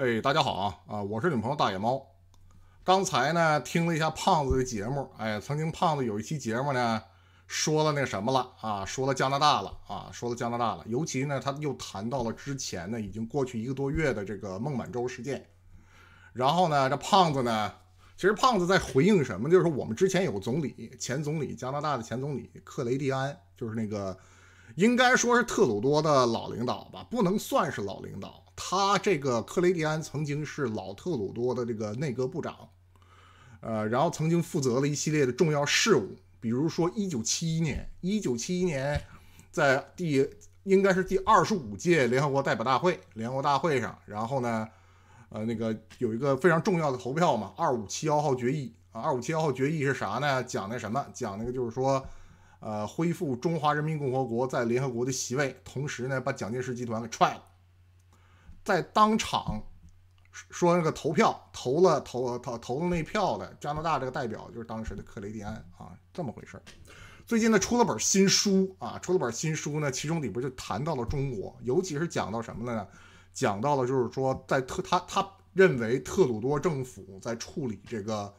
哎，大家好啊！啊，我是你们朋友大野猫。刚才呢听了一下胖子的节目，哎，曾经胖子有一期节目呢说了那什么了啊，说了加拿大了啊，说了加拿大了。尤其呢他又谈到了之前呢已经过去一个多月的这个孟晚舟事件。然后呢，这胖子呢，其实胖子在回应什么？就是我们之前有个总理，前总理，加拿大的前总理克雷蒂安，就是那个应该说是特鲁多的老领导吧，不能算是老领导。他这个克雷蒂安曾经是老特鲁多的这个内阁部长。呃，然后曾经负责了一系列的重要事务，比如说一九七一年，一九七一年在第应该是第二十五届联合国代表大会联合国大会上，然后呢，呃，那个有一个非常重要的投票嘛，二五七幺号决议啊，二五七幺号决议是啥呢？讲那什么？讲那个就是说，呃，恢复中华人民共和国在联合国的席位，同时呢，把蒋介石集团给踹了，在当场。说那个投票投了投投投了那票的加拿大这个代表就是当时的克雷蒂安啊，这么回事儿。最近呢出了本新书啊，出了本新书呢，其中里边就谈到了中国，尤其是讲到什么了呢？讲到了就是说在特他他认为特鲁多政府在处理这个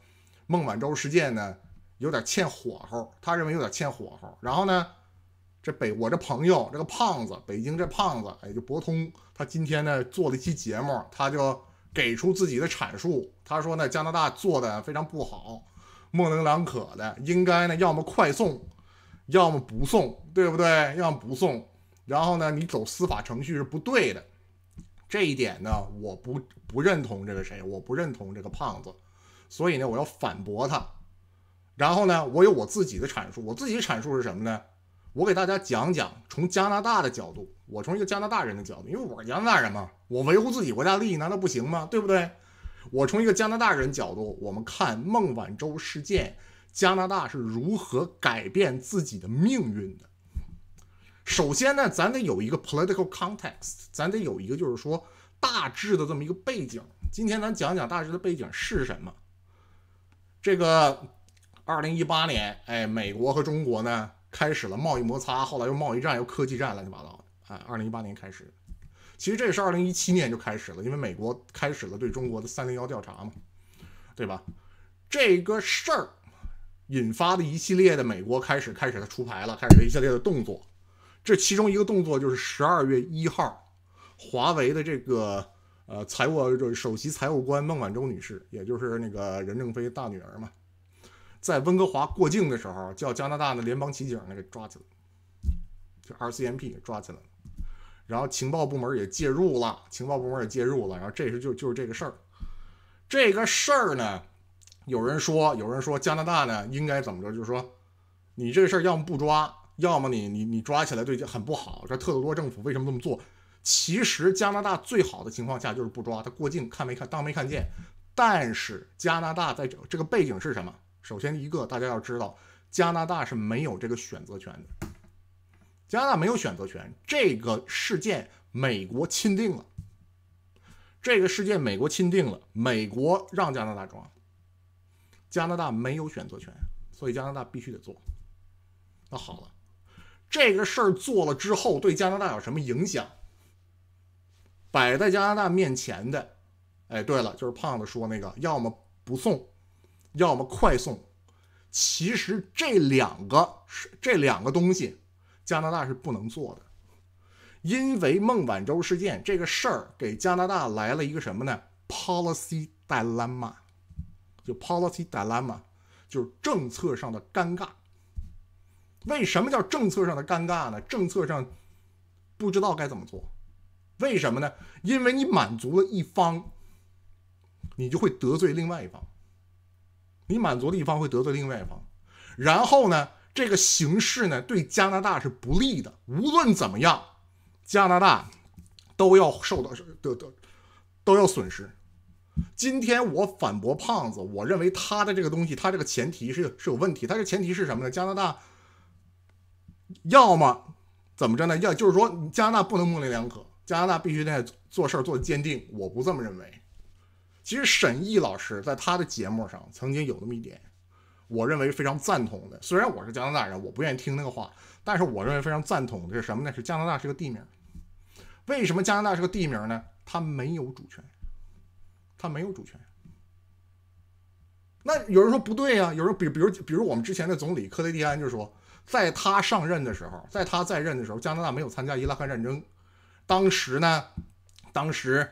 孟晚舟事件呢有点欠火候，他认为有点欠火候。然后呢，这北我这朋友这个胖子，北京这胖子，哎，就博通，他今天呢做了一期节目，他就。给出自己的阐述，他说呢，加拿大做的非常不好，模棱两可的，应该呢要么快送，要么不送，对不对？要么不送，然后呢，你走司法程序是不对的，这一点呢，我不不认同这个谁，我不认同这个胖子，所以呢，我要反驳他，然后呢，我有我自己的阐述，我自己阐述是什么呢？我给大家讲讲，从加拿大的角度，我从一个加拿大人的角度，因为我是加拿大人嘛，我维护自己国家利益难道不行吗？对不对？我从一个加拿大人角度，我们看孟晚舟事件，加拿大是如何改变自己的命运的。首先呢，咱得有一个 political context，咱得有一个就是说大致的这么一个背景。今天咱讲讲大致的背景是什么？这个二零一八年，哎，美国和中国呢？开始了贸易摩擦，后来又贸易战，又科技战，乱七八糟的。哎，二零一八年开始，其实这是二零一七年就开始了，因为美国开始了对中国的三零幺调查嘛，对吧？这个事儿引发的一系列的美国开始开始的出牌了，开始了一系列的动作。这其中一个动作就是十二月一号，华为的这个呃财务就首席财务官孟晚舟女士，也就是那个任正非大女儿嘛。在温哥华过境的时候，叫加拿大的联邦骑警呢给抓起来，就 RCMP 给抓起来了，然后情报部门也介入了，情报部门也介入了，然后这是就就是这个事儿，这个事儿呢，有人说有人说加拿大呢应该怎么着，就是说你这个事儿要么不抓，要么你你你抓起来对很不好，这特鲁多政府为什么这么做？其实加拿大最好的情况下就是不抓他过境看没看当没看见，但是加拿大在这这个背景是什么？首先，一个大家要知道，加拿大是没有这个选择权的。加拿大没有选择权，这个事件美国钦定了。这个事件美国钦定了，美国让加拿大抓，加拿大没有选择权，所以加拿大必须得做。那好了，这个事儿做了之后，对加拿大有什么影响？摆在加拿大面前的，哎，对了，就是胖子说那个，要么不送。要么快送，其实这两个是这两个东西，加拿大是不能做的，因为孟晚舟事件这个事儿给加拿大来了一个什么呢？Policy dilemma，就 Policy dilemma，就是政策上的尴尬。为什么叫政策上的尴尬呢？政策上不知道该怎么做，为什么呢？因为你满足了一方，你就会得罪另外一方。你满足了一方会得罪另外一方，然后呢，这个形势呢对加拿大是不利的。无论怎么样，加拿大都要受到得得都要损失。今天我反驳胖子，我认为他的这个东西，他这个前提是是有问题。他这前提是什么呢？加拿大要么怎么着呢？要就是说，加拿大不能模棱两可，加拿大必须得做事做的坚定。我不这么认为。其实沈毅老师在他的节目上曾经有那么一点，我认为非常赞同的。虽然我是加拿大人，我不愿意听那个话，但是我认为非常赞同的是什么呢？是加拿大是个地名。为什么加拿大是个地名呢？它没有主权。他没有主权。那有人说不对呀，有人比比如比如我们之前的总理克雷蒂安就说，在他上任的时候，在他在任的时候，加拿大没有参加伊拉克战争。当时呢，当时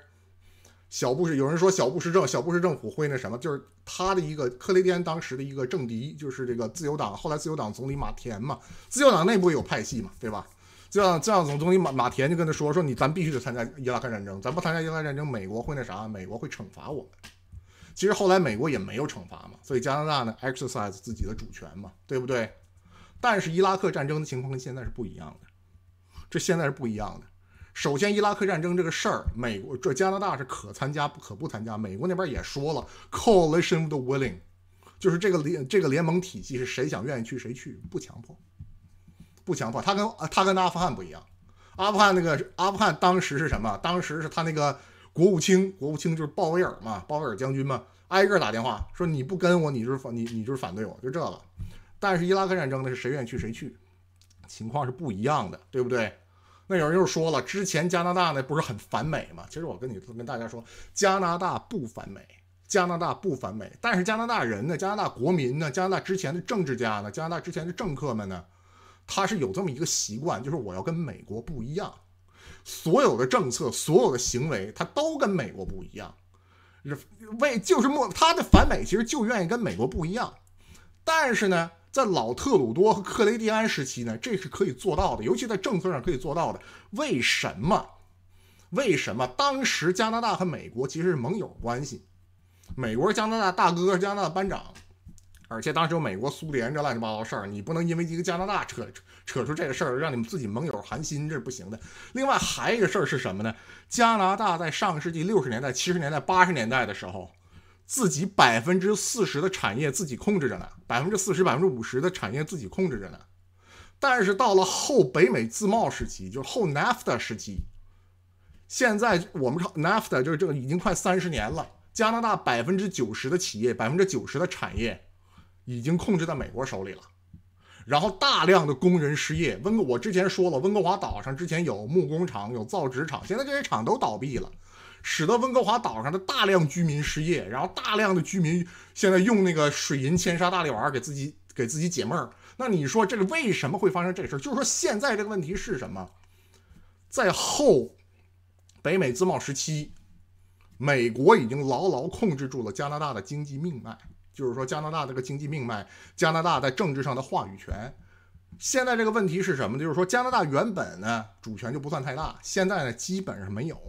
小布什有人说小布什政小布什政府会那什么，就是他的一个克雷蒂安当时的一个政敌，就是这个自由党后来自由党总理马田嘛，自由党内部有派系嘛，对吧？自由党自由党总总理马马田就跟他说说你咱必须得参加伊拉克战争，咱不参加伊拉克战争，美国会那啥，美国会惩罚我们。其实后来美国也没有惩罚嘛，所以加拿大呢 exercise 自己的主权嘛，对不对？但是伊拉克战争的情况跟现在是不一样的，这现在是不一样的。首先，伊拉克战争这个事儿，美国这加拿大是可参加不可不参加。美国那边也说了，coalition of the willing，就是这个联这个联盟体系是谁想愿意去谁去，不强迫，不强迫。他跟他跟阿富汗不一样，阿富汗那个阿富汗当时是什么？当时是他那个。国务卿，国务卿就是鲍威尔嘛，鲍威尔将军嘛，挨个打电话说你不跟我，你就是反你，你就是反对我，就这个。但是伊拉克战争呢，是谁愿意去谁去，情况是不一样的，对不对？那有人又说了，之前加拿大呢不是很反美吗？其实我跟你跟大家说，加拿大不反美，加拿大不反美，但是加拿大人呢，加拿大国民呢，加拿大之前的政治家呢，加拿大之前的政客们呢，他是有这么一个习惯，就是我要跟美国不一样。所有的政策，所有的行为，他都跟美国不一样，为就是莫他的反美，其实就愿意跟美国不一样。但是呢，在老特鲁多和克雷蒂安时期呢，这是可以做到的，尤其在政策上可以做到的。为什么？为什么？当时加拿大和美国其实是盟友关系，美国是加拿大大哥，加拿大班长。而且当时有美国、苏联这乱七八糟事儿，你不能因为一个加拿大扯扯出这个事儿，让你们自己盟友寒心，这是不行的。另外还有一个事儿是什么呢？加拿大在上世纪六十年代、七十年代、八十年代的时候，自己百分之四十的产业自己控制着呢，百分之四十、百分之五十的产业自己控制着呢。但是到了后北美自贸时期，就是后 NAFTA 时期，现在我们说 NAFTA 就是这个已经快三十年了，加拿大百分之九十的企业、百分之九十的产业。已经控制在美国手里了，然后大量的工人失业。温哥，我之前说了，温哥华岛上之前有木工厂、有造纸厂，现在这些厂都倒闭了，使得温哥华岛上的大量居民失业，然后大量的居民现在用那个水银铅砂大力丸给自己给自己解闷儿。那你说这个为什么会发生这事儿？就是说现在这个问题是什么？在后北美自贸时期，美国已经牢牢控制住了加拿大的经济命脉。就是说，加拿大这个经济命脉，加拿大在政治上的话语权，现在这个问题是什么？就是说，加拿大原本呢主权就不算太大，现在呢基本上没有，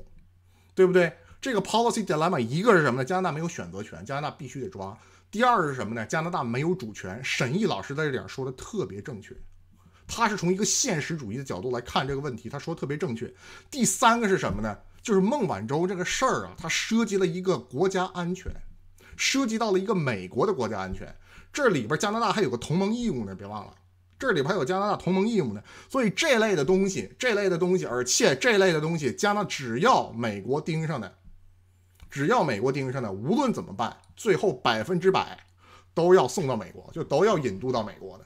对不对？这个 policy dilemma 一个是什么呢？加拿大没有选择权，加拿大必须得抓。第二是什么呢？加拿大没有主权。沈毅老师在这点说的特别正确，他是从一个现实主义的角度来看这个问题，他说特别正确。第三个是什么呢？就是孟晚舟这个事儿啊，它涉及了一个国家安全。涉及到了一个美国的国家安全，这里边加拿大还有个同盟义务呢，别忘了，这里边还有加拿大同盟义务呢。所以这类的东西，这类的东西，而且这类的东西，加拿大只要美国盯上的，只要美国盯上的，无论怎么办，最后百分之百都要送到美国，就都要引渡到美国的。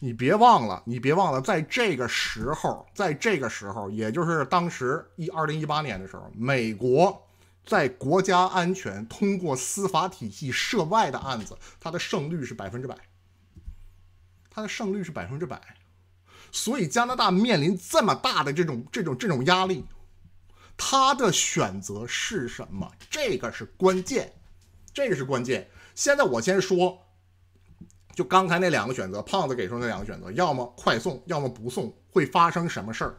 你别忘了，你别忘了，在这个时候，在这个时候，也就是当时一二零一八年的时候，美国。在国家安全通过司法体系涉外的案子，它的胜率是百分之百，它的胜率是百分之百。所以加拿大面临这么大的这种这种这种压力，他的选择是什么？这个是关键，这个是关键。现在我先说，就刚才那两个选择，胖子给出那两个选择，要么快送，要么不送，会发生什么事儿？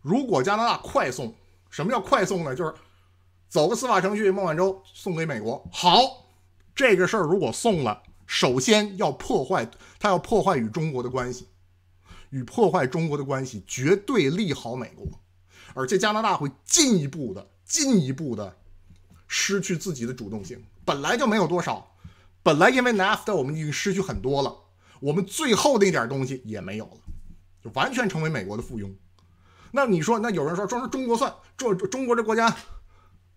如果加拿大快送，什么叫快送呢？就是。走个司法程序，孟晚舟送给美国。好，这个事儿如果送了，首先要破坏，他要破坏与中国的关系，与破坏中国的关系绝对利好美国，而且加拿大会进一步的、进一步的失去自己的主动性。本来就没有多少，本来因为 NAFTA 我们已经失去很多了，我们最后那点东西也没有了，就完全成为美国的附庸。那你说，那有人说，说中国算中中国这国家。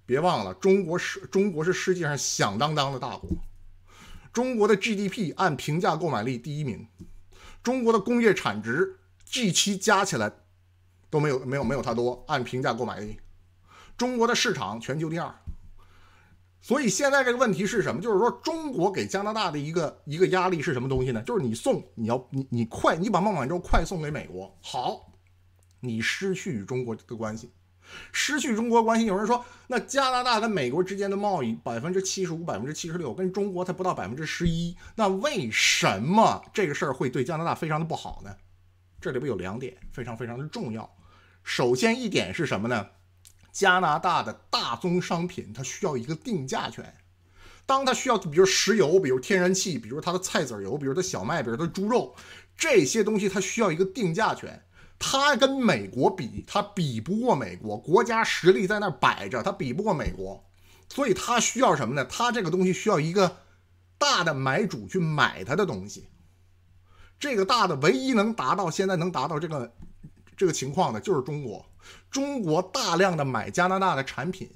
别忘了，中国是中国是世界上响当当的大国。中国的 GDP 按平价购买力第一名，中国的工业产值 G7 加起来都没有没有没有它多，按平价购买力。中国的市场全球第二。所以现在这个问题是什么？就是说，中国给加拿大的一个一个压力是什么东西呢？就是你送，你要你你快，你把孟晚舟快送给美国，好，你失去与中国的关系，失去中国关系。有人说，那加拿大跟美国之间的贸易百分之七十五、百分之七十六，跟中国才不到百分之十一，那为什么这个事儿会对加拿大非常的不好呢？这里边有两点非常非常的重要。首先一点是什么呢？加拿大的大宗商品，它需要一个定价权。当它需要，比如石油，比如天然气，比如它的菜籽油，比如它小麦，比如它猪肉这些东西，它需要一个定价权。他跟美国比，他比不过美国，国家实力在那摆着，他比不过美国，所以他需要什么呢？他这个东西需要一个大的买主去买他的东西。这个大的唯一能达到现在能达到这个这个情况的，就是中国。中国大量的买加拿大的产品，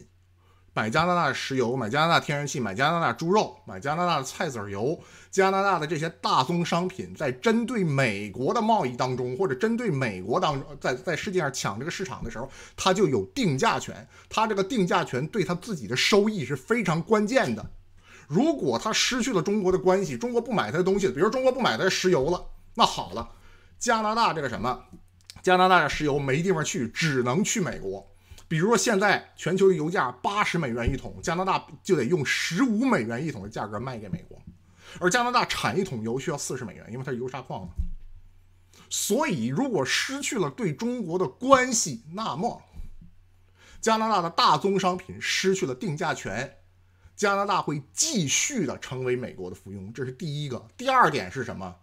买加拿大的石油，买加拿大天然气，买加拿大猪肉，买加拿大的菜籽油，加拿大的这些大宗商品，在针对美国的贸易当中，或者针对美国当中，在在世界上抢这个市场的时候，它就有定价权。它这个定价权对它自己的收益是非常关键的。如果它失去了中国的关系，中国不买它的东西，比如中国不买它的石油了，那好了，加拿大这个什么？加拿大的石油没地方去，只能去美国。比如说，现在全球的油价八十美元一桶，加拿大就得用十五美元一桶的价格卖给美国。而加拿大产一桶油需要四十美元，因为它是油砂矿嘛。所以，如果失去了对中国的关系，那么加拿大的大宗商品失去了定价权，加拿大会继续的成为美国的附庸。这是第一个。第二点是什么？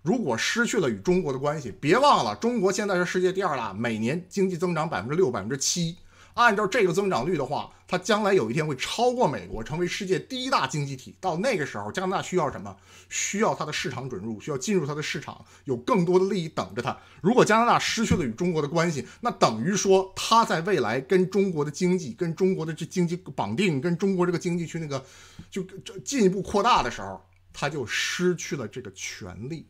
如果失去了与中国的关系，别忘了，中国现在是世界第二大，每年经济增长百分之六、百分之七。按照这个增长率的话，它将来有一天会超过美国，成为世界第一大经济体。到那个时候，加拿大需要什么？需要它的市场准入，需要进入它的市场，有更多的利益等着它。如果加拿大失去了与中国的关系，那等于说它在未来跟中国的经济、跟中国的这经济绑定，跟中国这个经济去那个就进一步扩大的时候。他就失去了这个权利，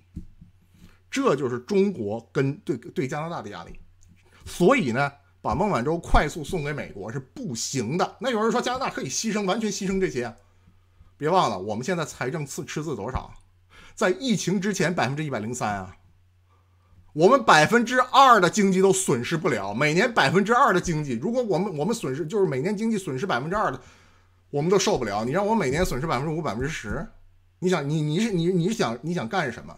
这就是中国跟对对加拿大的压力。所以呢，把孟晚舟快速送给美国是不行的。那有人说加拿大可以牺牲，完全牺牲这些，别忘了我们现在财政赤赤字多少？在疫情之前百分之一百零三啊，我们百分之二的经济都损失不了。每年百分之二的经济，如果我们我们损失就是每年经济损失百分之二的，我们都受不了。你让我每年损失百分之五、百分之十？你想，你你是你你想你想干什么？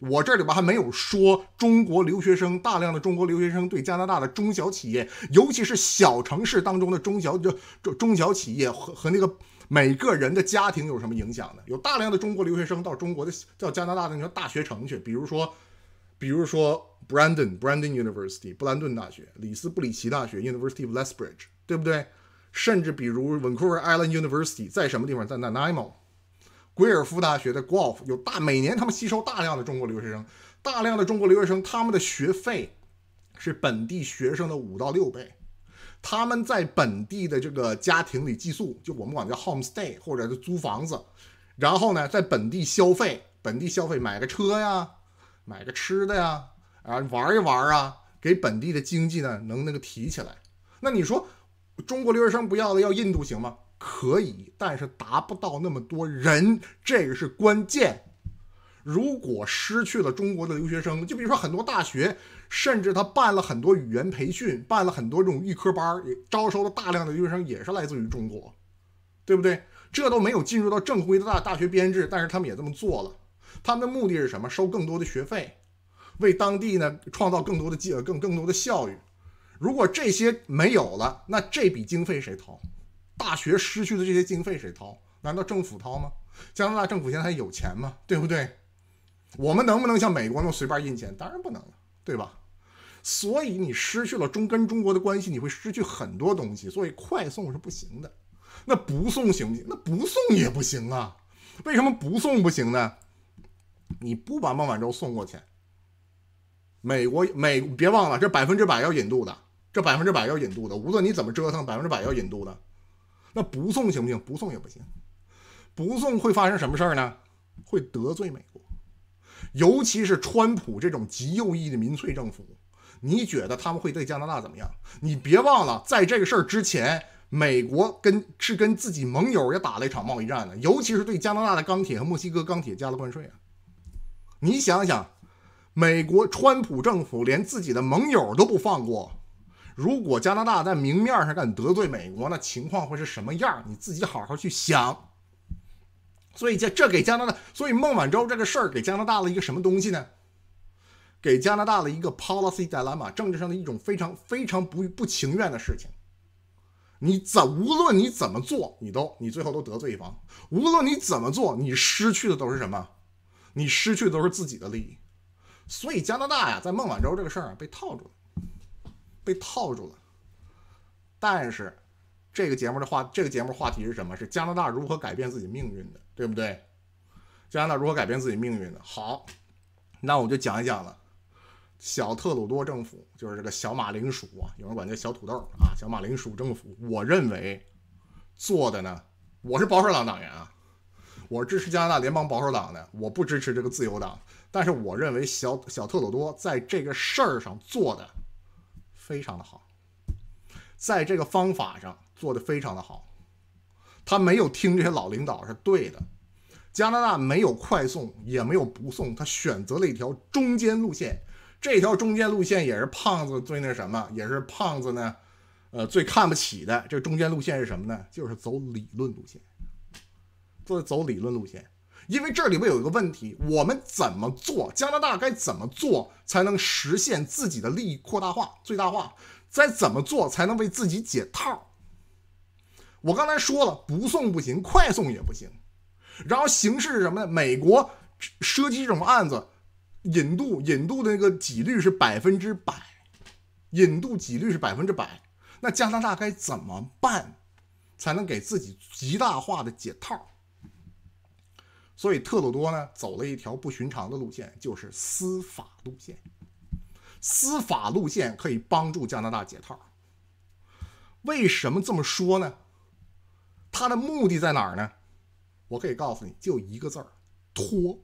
我这里边还没有说中国留学生大量的中国留学生对加拿大的中小企业，尤其是小城市当中的中小就中小企业和和那个每个人的家庭有什么影响呢？有大量的中国留学生到中国的到加拿大的那个大学城去，比如说比如说 Brandon Brandon University 布兰顿大学、里斯布里奇大学 University of Lethbridge，对不对？甚至比如 Vancouver Island University 在什么地方？在 Nanaimo。贵尔夫大学的 Golf 有大每年他们吸收大量的中国留学生，大量的中国留学生，他们的学费是本地学生的五到六倍，他们在本地的这个家庭里寄宿，就我们管叫 homestay 或者是租房子，然后呢，在本地消费，本地消费买个车呀，买个吃的呀，啊玩一玩啊，给本地的经济呢能那个提起来。那你说中国留学生不要了，要印度行吗？可以，但是达不到那么多人，这个是关键。如果失去了中国的留学生，就比如说很多大学，甚至他办了很多语言培训，办了很多这种预科班，也招收了大量的留学生，也是来自于中国，对不对？这都没有进入到正规的大大学编制，但是他们也这么做了。他们的目的是什么？收更多的学费，为当地呢创造更多的机更更多的效益。如果这些没有了，那这笔经费谁掏？大学失去的这些经费谁掏？难道政府掏吗？加拿大政府现在还有钱吗？对不对？我们能不能像美国那么随便印钱？当然不能了，对吧？所以你失去了中跟中国的关系，你会失去很多东西。所以快送是不行的。那不送行不行？那不送也不行啊。为什么不送不行呢？你不把孟晚舟送过去，美国美别忘了，这百分之百要引渡的，这百分之百要引渡的，无论你怎么折腾，百分之百要引渡的。那不送行不行？不送也不行。不送会发生什么事儿呢？会得罪美国，尤其是川普这种极右翼的民粹政府。你觉得他们会对加拿大怎么样？你别忘了，在这个事儿之前，美国跟是跟自己盟友也打了一场贸易战呢，尤其是对加拿大的钢铁和墨西哥钢铁加了关税啊。你想想，美国川普政府连自己的盟友都不放过，如果加拿大在明面上敢得罪美国，那情况会是什么样？你自己好好去想。所以这这给加拿大，所以孟晚舟这个事儿给加拿大了一个什么东西呢？给加拿大了一个 policy dilemma，政治上的一种非常非常不不情愿的事情。你怎无论你怎么做，你都你最后都得罪一方。无论你怎么做，你失去的都是什么？你失去的都是自己的利益。所以加拿大呀，在孟晚舟这个事儿被套住了，被套住了。但是这个节目的话，这个节目话题是什么？是加拿大如何改变自己命运的，对不对？加拿大如何改变自己命运的？好，那我就讲一讲了。小特鲁多政府就是这个小马铃薯啊，有人管叫小土豆啊，小马铃薯政府，我认为做的呢，我是保守党党员啊，我支持加拿大联邦保守党的，我不支持这个自由党，但是我认为小小特鲁多在这个事儿上做的非常的好，在这个方法上做的非常的好，他没有听这些老领导是对的，加拿大没有快送也没有不送，他选择了一条中间路线。这条中间路线也是胖子最那什么，也是胖子呢，呃，最看不起的。这中间路线是什么呢？就是走理论路线，做走理论路线。因为这里边有一个问题：我们怎么做？加拿大该怎么做才能实现自己的利益扩大化、最大化？再怎么做才能为自己解套？我刚才说了，不送不行，快送也不行。然后形式是什么呢？美国涉及这种案子。引渡引渡的那个几率是百分之百，引渡几率是百分之百。那加拿大该怎么办，才能给自己极大化的解套？所以特鲁多呢走了一条不寻常的路线，就是司法路线。司法路线可以帮助加拿大解套。为什么这么说呢？他的目的在哪儿呢？我可以告诉你，就一个字儿：拖。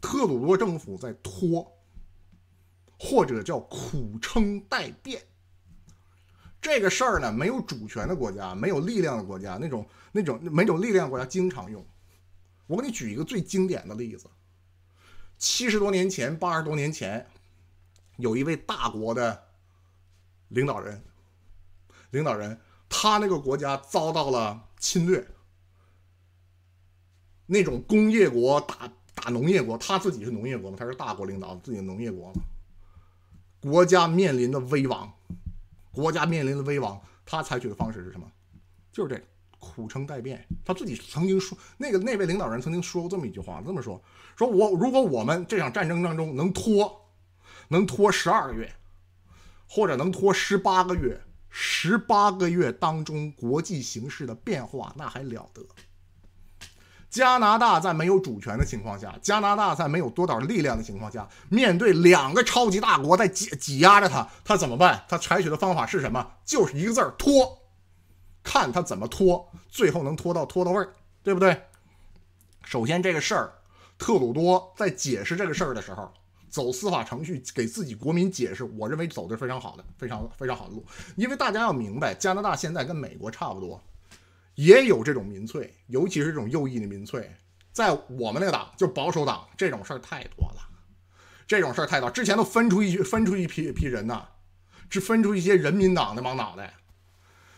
特鲁多政府在拖，或者叫苦撑待变。这个事儿呢，没有主权的国家，没有力量的国家，那种那种没有力量国家经常用。我给你举一个最经典的例子：七十多年前、八十多年前，有一位大国的领导人，领导人他那个国家遭到了侵略，那种工业国打。打农业国，他自己是农业国嘛？他是大国领导自己的农业国嘛？国家面临的危亡，国家面临的危亡，他采取的方式是什么？就是这个苦撑待变。他自己曾经说，那个那位领导人曾经说过这么一句话，这么说：说我如果我们这场战争当中能拖，能拖十二个月，或者能拖十八个月，十八个月当中国际形势的变化，那还了得？加拿大在没有主权的情况下，加拿大在没有多少力量的情况下，面对两个超级大国在挤挤压着他，他怎么办？他采取的方法是什么？就是一个字儿拖，看他怎么拖，最后能拖到拖到位儿，对不对？首先这个事儿，特鲁多在解释这个事儿的时候，走司法程序给自己国民解释，我认为走的是非常好的，非常非常好的路，因为大家要明白，加拿大现在跟美国差不多。也有这种民粹，尤其是这种右翼的民粹，在我们那个党就保守党，这种事儿太多了，这种事儿太多。之前都分出一分出一批一批人呐，只分出一些人民党的帮脑袋，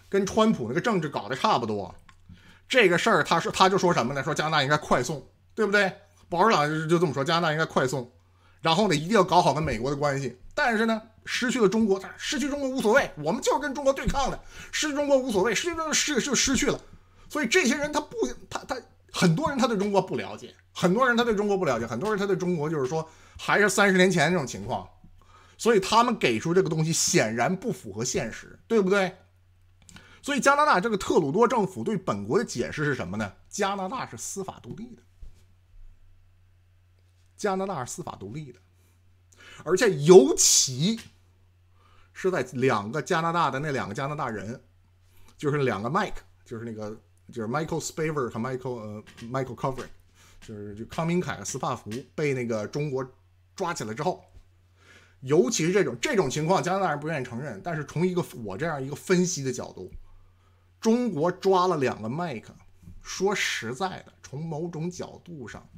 跟川普那个政治搞得差不多。这个事儿，他说他就说什么呢？说加拿大应该快送，对不对？保守党就这么说，加拿大应该快送，然后呢，一定要搞好跟美国的关系。但是呢，失去了中国，失去中国无所谓，我们就是跟中国对抗的，失去中国无所谓，失去中国失就失去了。所以这些人他不，他他很多人他对中国不了解，很多人他对中国不了解，很多人他对中国就是说还是三十年前那种情况，所以他们给出这个东西显然不符合现实，对不对？所以加拿大这个特鲁多政府对本国的解释是什么呢？加拿大是司法独立的，加拿大是司法独立的。而且尤其是在两个加拿大的那两个加拿大人，就是两个 Mike，就是那个就是 Michael Spavor 和 Michael 呃 Michael Cover，就是就康明凯和斯帕福被那个中国抓起来之后，尤其是这种这种情况，加拿大人不愿意承认。但是从一个我这样一个分析的角度，中国抓了两个麦克，说实在的，从某种角度上，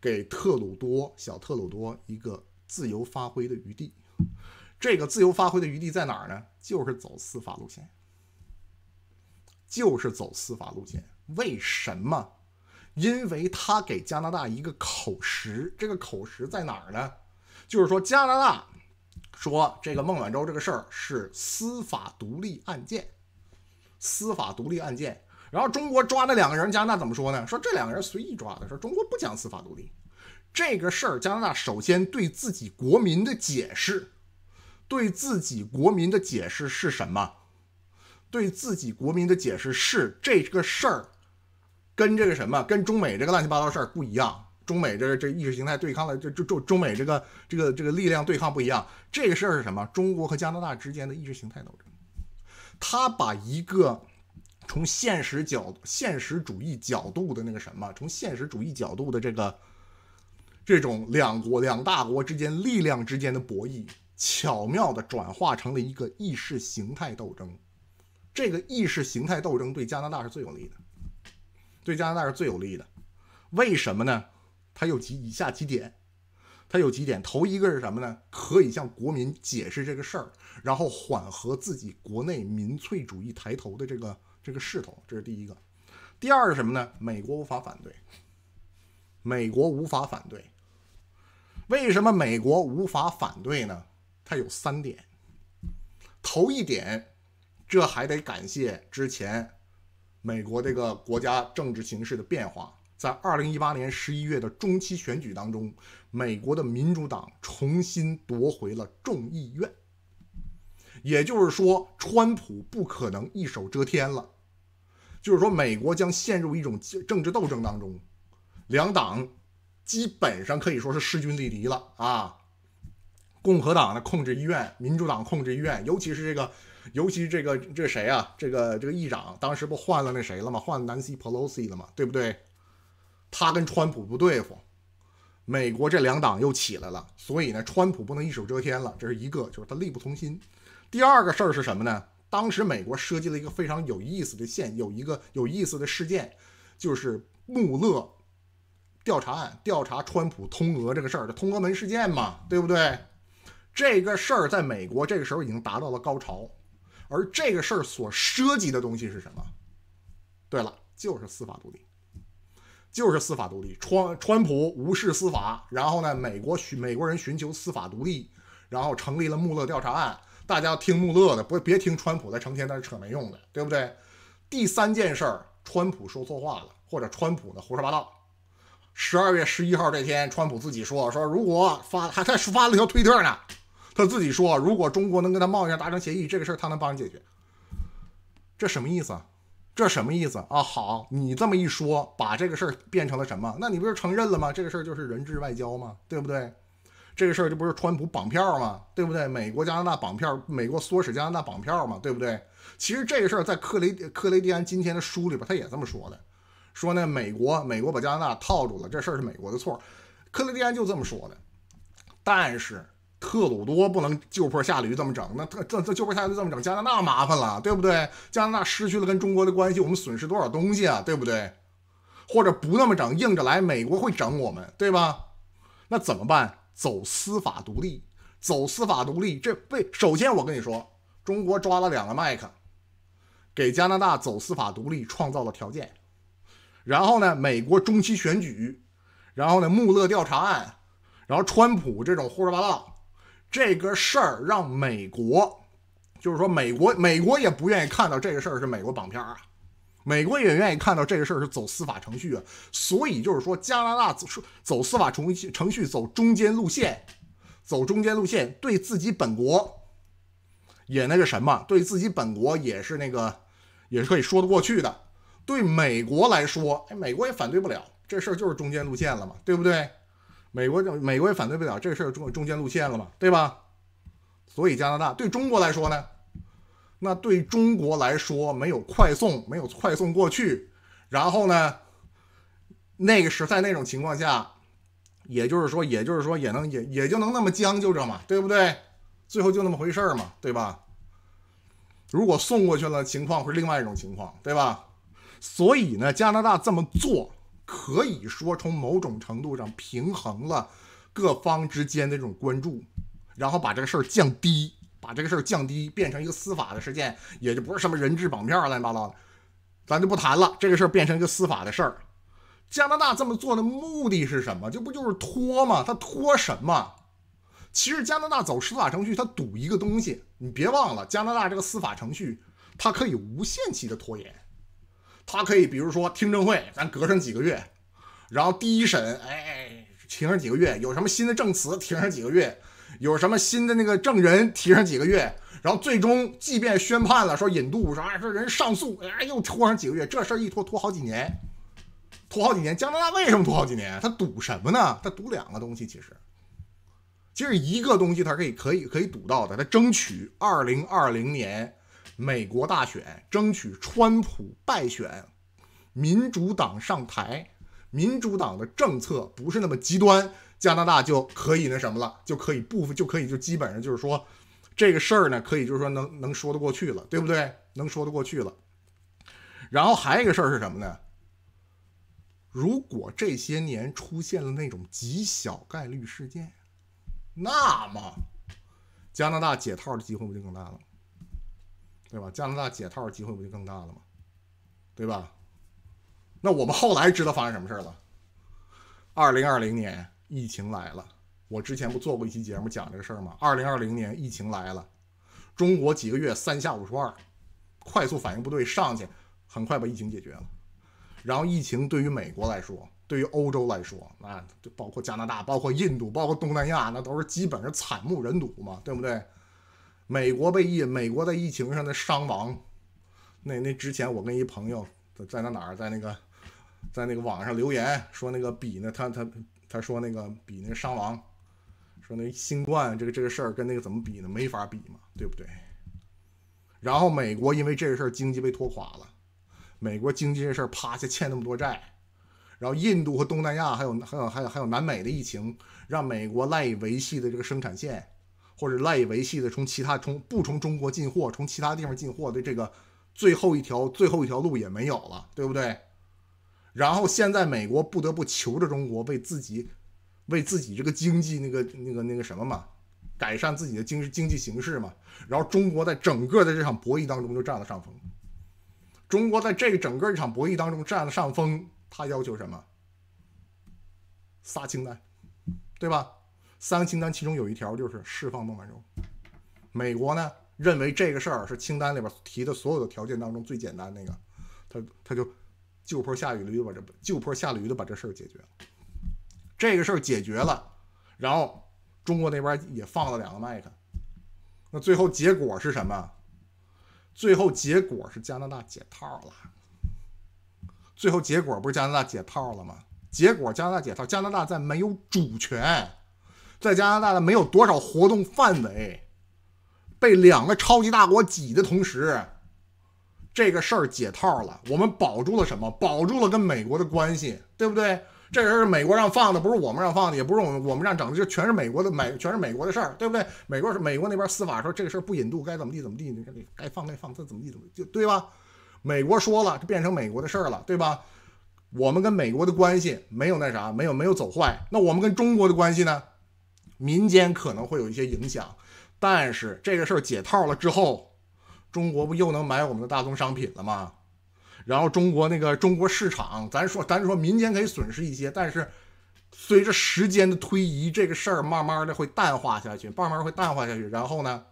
给特鲁多小特鲁多一个自由发挥的余地。这个自由发挥的余地在哪儿呢？就是走司法路线，就是走司法路线。为什么？因为他给加拿大一个口实，这个口实在哪儿呢？就是说加拿大说这个孟晚舟这个事儿是司法独立案件，司法独立案件。然后中国抓那两个人，加拿大怎么说呢？说这两个人随意抓的，说中国不讲司法独立。这个事儿，加拿大首先对自己国民的解释，对自己国民的解释是什么？对自己国民的解释是这个事儿。跟这个什么，跟中美这个乱七八糟事儿不一样。中美这这意识形态对抗的，这这中中美这个这个这个力量对抗不一样。这个事儿是什么？中国和加拿大之间的意识形态斗争。他把一个从现实角现实主义角度的那个什么，从现实主义角度的这个这种两国两大国之间力量之间的博弈，巧妙的转化成了一个意识形态斗争。这个意识形态斗争对加拿大是最有利的。对加拿大是最有利的，为什么呢？它有几以下几点，它有几点。头一个是什么呢？可以向国民解释这个事儿，然后缓和自己国内民粹主义抬头的这个这个势头，这是第一个。第二是什么呢？美国无法反对，美国无法反对。为什么美国无法反对呢？它有三点。头一点，这还得感谢之前。美国这个国家政治形势的变化，在二零一八年十一月的中期选举当中，美国的民主党重新夺回了众议院。也就是说，川普不可能一手遮天了。就是说，美国将陷入一种政治斗争当中，两党基本上可以说是势均力敌了啊。共和党呢控制医院，民主党控制医院，尤其是这个。尤其这个这谁啊？这个这个议长当时不换了那谁了吗？换 Nancy Pelosi 了吗？对不对？他跟川普不对付，美国这两党又起来了，所以呢，川普不能一手遮天了。这是一个，就是他力不从心。第二个事儿是什么呢？当时美国设计了一个非常有意思的线，有一个有意思的事件，就是穆勒调查案，调查川普通俄这个事儿的通俄门事件嘛，对不对？这个事儿在美国这个时候已经达到了高潮。而这个事儿所涉及的东西是什么？对了，就是司法独立，就是司法独立。川川普无视司法，然后呢，美国寻美国人寻求司法独立，然后成立了穆勒调查案。大家听穆勒的，不别听川普的，成天在那扯没用的，对不对？第三件事儿，川普说错话了，或者川普的胡说八道。十二月十一号这天，川普自己说说，如果发还他发了条推特呢。他自己说：“如果中国能跟他贸易上达成协议，这个事儿他能帮你解决。”这什么意思啊？这什么意思啊？好，你这么一说，把这个事儿变成了什么？那你不是承认了吗？这个事儿就是人质外交吗？对不对？这个事儿这不是川普绑票吗？对不对？美国加拿大绑票，美国唆使加拿大绑票吗？对不对？其实这个事儿在克雷克雷蒂安今天的书里边，他也这么说的，说呢，美国美国把加拿大套住了，这事儿是美国的错。克雷蒂安就这么说的，但是。特鲁多不能就坡下驴这么整，那特这这就坡下驴这么整，加拿大麻烦了，对不对？加拿大失去了跟中国的关系，我们损失多少东西啊，对不对？或者不那么整，硬着来，美国会整我们，对吧？那怎么办？走司法独立，走司法独立，这被首先我跟你说，中国抓了两个麦克，给加拿大走司法独立创造了条件。然后呢，美国中期选举，然后呢，穆勒调查案，然后川普这种胡说八道。这个事儿让美国，就是说美国，美国也不愿意看到这个事儿是美国绑票啊，美国也愿意看到这个事儿是走司法程序啊，所以就是说加拿大走走司法程序程序走中间路线，走中间路线，对自己本国也那个什么，对自己本国也是那个也是可以说得过去的，对美国来说，哎，美国也反对不了，这事儿就是中间路线了嘛，对不对？美国就美国也反对不了这事儿中中间路线了嘛，对吧？所以加拿大对中国来说呢，那对中国来说没有快送，没有快送过去，然后呢，那个是在那种情况下，也就是说，也就是说，也能也也就能那么将就着嘛，对不对？最后就那么回事嘛，对吧？如果送过去了，情况会是另外一种情况，对吧？所以呢，加拿大这么做，可以说从某种程度上平衡了各方之间的这种关注，然后把这个事儿降低，把这个事儿降低，变成一个司法的事件，也就不是什么人质绑票乱七八糟的，咱就不谈了。这个事儿变成一个司法的事儿。加拿大这么做的目的是什么？这不就是拖吗？他拖什么？其实加拿大走司法程序，他赌一个东西，你别忘了，加拿大这个司法程序，它可以无限期的拖延。他可以，比如说听证会，咱隔上几个月，然后第一审，哎，停上几个月，有什么新的证词，停上几个月，有什么新的那个证人，提上几个月，然后最终即便宣判了，说引渡，说哎，这人上诉，哎，又拖上几个月，这事儿一拖拖好几年。拖好几年，加拿大为什么拖好几年？他赌什么呢？他赌两个东西，其实，其实一个东西他可以可以可以赌到的，他争取二零二零年美国大选，争取川普败选，民主党上台，民主党的政策不是那么极端，加拿大就可以那什么了，就可以部分就可以就基本上就是说这个事儿呢，可以就是说能能说得过去了，对不对？能说得过去了。然后还有一个事儿是什么呢？如果这些年出现了那种极小概率事件，那么加拿大解套的机会不就更大了，对吧？加拿大解套机会不就更大了吗？对吧？那我们后来知道发生什么事了？二零二零年疫情来了，我之前不做过一期节目讲这个事儿吗？二零二零年疫情来了，中国几个月三下五除二，快速反应部队上去，很快把疫情解决了。然后疫情对于美国来说，对于欧洲来说，那就包括加拿大、包括印度、包括东南亚，那都是基本上惨不忍睹嘛，对不对？美国被疫，美国在疫情上的伤亡，那那之前我跟一朋友在那哪儿，在那个在那个网上留言说那个比呢，他他他说那个比那个伤亡，说那新冠这个这个事儿跟那个怎么比呢？没法比嘛，对不对？然后美国因为这个事儿经济被拖垮了。美国经济这事儿趴下欠那么多债，然后印度和东南亚还有还有还有还有南美的疫情，让美国赖以维系的这个生产线，或者赖以维系的从其他从不从中国进货，从其他地方进货的这个最后一条最后一条路也没有了，对不对？然后现在美国不得不求着中国为自己为自己这个经济那个那个那个什么嘛，改善自己的经经济形势嘛。然后中国在整个的这场博弈当中就占了上风。中国在这个整个一场博弈当中占了上风，他要求什么？撒清单，对吧？三个清单其中有一条就是释放孟晚舟。美国呢认为这个事儿是清单里边提的所有的条件当中最简单那个，他他就就坡下驴的把这就坡下驴的把这事儿解决了。这个事儿解决了，然后中国那边也放了两个麦克，那最后结果是什么？最后结果是加拿大解套了。最后结果不是加拿大解套了吗？结果加拿大解套，加拿大在没有主权，在加拿大的没有多少活动范围，被两个超级大国挤的同时，这个事儿解套了。我们保住了什么？保住了跟美国的关系，对不对？这人是美国让放的，不是我们让放的，也不是我们我们让整的，就全是美国的美，全是美国的事儿，对不对？美国是美国那边司法说这个事儿不引渡，该怎么地怎么地，你看你该放该放，这怎么地怎么就对吧？美国说了，这变成美国的事儿了，对吧？我们跟美国的关系没有那啥，没有没有走坏。那我们跟中国的关系呢？民间可能会有一些影响，但是这个事儿解套了之后，中国不又能买我们的大宗商品了吗？然后中国那个中国市场，咱说咱说民间可以损失一些，但是随着时间的推移，这个事儿慢慢的会淡化下去，慢慢会淡化下去。然后呢，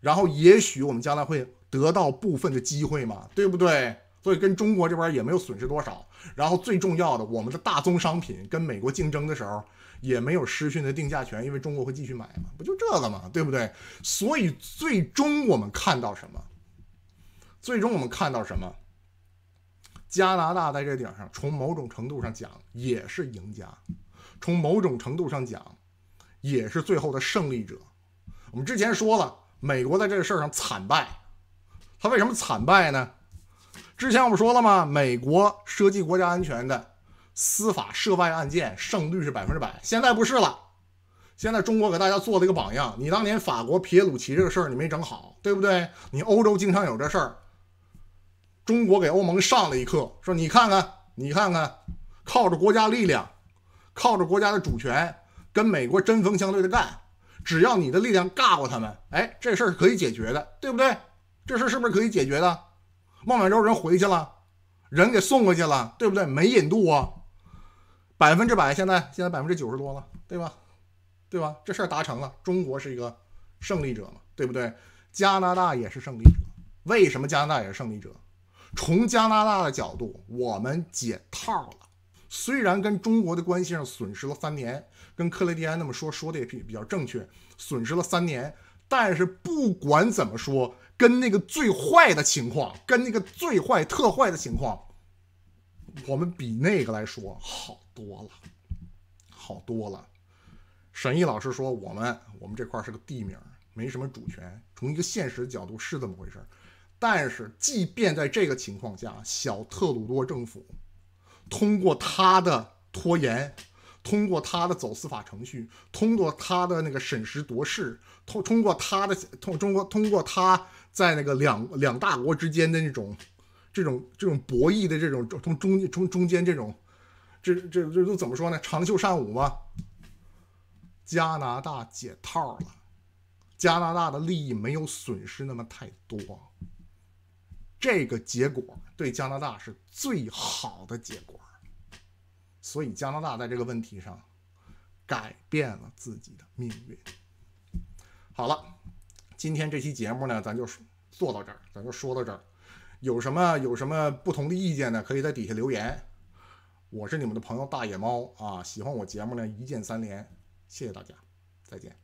然后也许我们将来会得到部分的机会嘛，对不对？所以跟中国这边也没有损失多少。然后最重要的，我们的大宗商品跟美国竞争的时候也没有失去的定价权，因为中国会继续买嘛，不就这个嘛，对不对？所以最终我们看到什么？最终我们看到什么？加拿大在这点上，从某种程度上讲也是赢家，从某种程度上讲，也是最后的胜利者。我们之前说了，美国在这个事儿上惨败，他为什么惨败呢？之前我们说了吗？美国涉及国家安全的，司法涉外案件胜率是百分之百，现在不是了。现在中国给大家做了一个榜样。你当年法国皮耶鲁齐这个事儿你没整好，对不对？你欧洲经常有这事儿，中国给欧盟上了一课，说你看看，你看看，靠着国家力量，靠着国家的主权，跟美国针锋相对的干，只要你的力量尬过他们，哎，这事儿是可以解决的，对不对？这事儿是不是可以解决的？孟晚舟人回去了，人给送回去了，对不对？没引渡啊，百分之百，现在现在百分之九十多了，对吧？对吧？这事儿达成了，中国是一个胜利者嘛，对不对？加拿大也是胜利者。为什么加拿大也是胜利者？从加拿大的角度，我们解套了。虽然跟中国的关系上损失了三年，跟克雷蒂安那么说说的也比比较正确，损失了三年。但是不管怎么说，跟那个最坏的情况，跟那个最坏特坏的情况，我们比那个来说好多了，好多了。沈毅老师说：“我们我们这块是个地名，没什么主权。从一个现实角度是这么回事。但是，即便在这个情况下，小特鲁多政府通过他的拖延，通过他的走司法程序，通过他的那个审时度势，通通过他的通中国通过他在那个两两大国之间的那种这种这种博弈的这种从中从中间这种这这这都怎么说呢？长袖善舞吗？”加拿大解套了，加拿大的利益没有损失那么太多，这个结果对加拿大是最好的结果，所以加拿大在这个问题上改变了自己的命运。好了，今天这期节目呢，咱就做到这儿，咱就说到这儿。有什么有什么不同的意见呢？可以在底下留言。我是你们的朋友大野猫啊，喜欢我节目呢，一键三连。谢谢大家，再见。